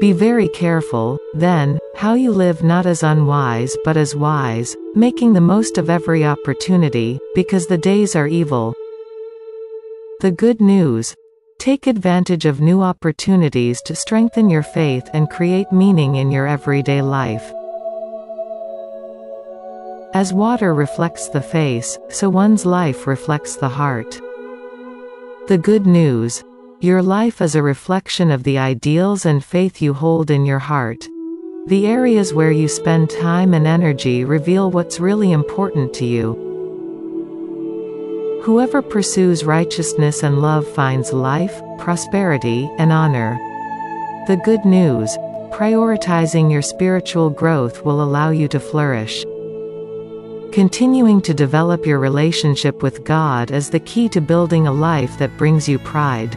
Be very careful, then, how you live not as unwise but as wise, making the most of every opportunity, because the days are evil. The good news. Take advantage of new opportunities to strengthen your faith and create meaning in your everyday life. As water reflects the face, so one's life reflects the heart. The good news. Your life is a reflection of the ideals and faith you hold in your heart. The areas where you spend time and energy reveal what's really important to you. Whoever pursues righteousness and love finds life, prosperity, and honor. The good news. Prioritizing your spiritual growth will allow you to flourish. Continuing to develop your relationship with God is the key to building a life that brings you pride.